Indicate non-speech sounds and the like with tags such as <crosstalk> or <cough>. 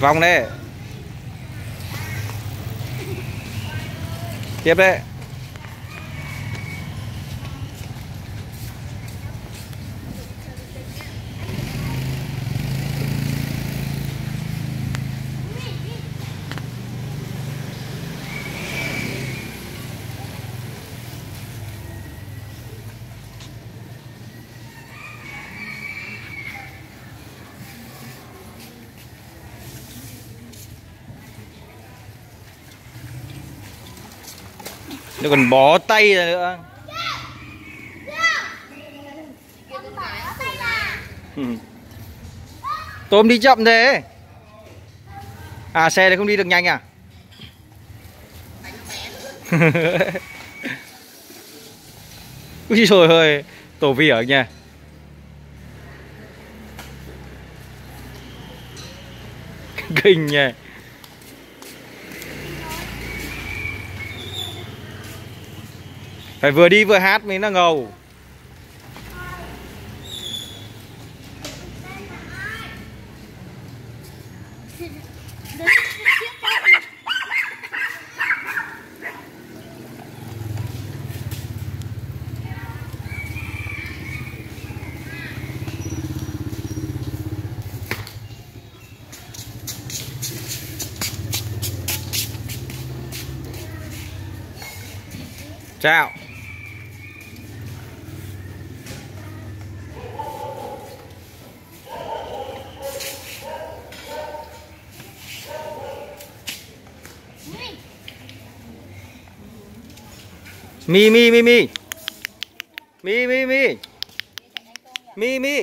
vòng đây. Tiếp đấy nó còn bó tay ra nữa. Tôm đi chậm thế. À xe này không đi được nhanh à? <laughs> Ui trời ơi, Tổ vỉa nha Kinh nha. Phải vừa đi vừa hát mới nó ngầu. Chào. มีมีมีมีมีมีมีมี